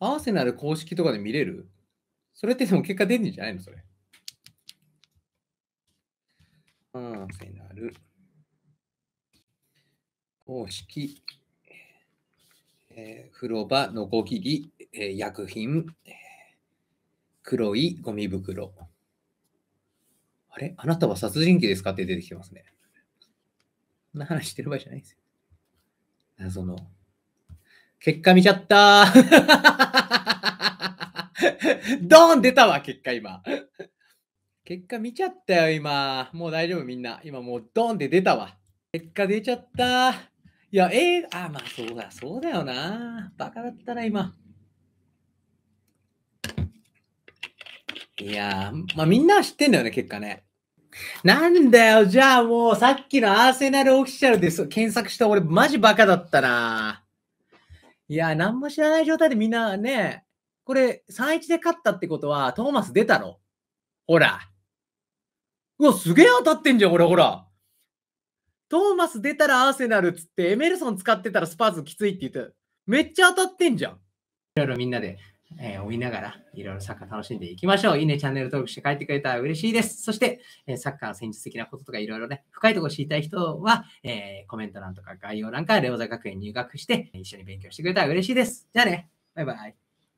アーセナル公式とかで見れる？それってでも結果出るんじゃないの？それ。アーセナル公式、えー、風呂場、のこぎり、えー、薬品、黒いゴミ袋。あれ？あなたは殺人鬼ですか？って出てきてますね。そんな話してる場合じゃないですよ。謎の。結果見ちゃった ドーン出たわ、結果今。結果見ちゃったよ、今。もう大丈夫、みんな。今もうドーンって出たわ。結果出ちゃった。いや、えー、あ、まあそうだ、そうだよな。バカだったな、今。いやまあみんなは知ってんだよね、結果ね。なんだよ、じゃあもうさっきのアーセナルオフィシャルで検索した俺マジバカだったな。いや、何も知らない状態でみんなね、これ3-1で勝ったってことはトーマス出たろほら。うわ、すげえ当たってんじゃん、ほらほら。トーマス出たらアーセナルっつって、エメルソン使ってたらスパーズきついって言って、めっちゃ当たってんじゃん。いろいろみんなでえー、追いながら、いろいろサッカー楽しんでいきましょう。いいね、チャンネル登録して帰ってくれたら嬉しいです。そして、えー、サッカーの戦術的なこととかいろいろね、深いところ知りたい人は、えー、コメント欄とか概要欄からレオザ学園入学して、一緒に勉強してくれたら嬉しいです。じゃあね、バイバイ。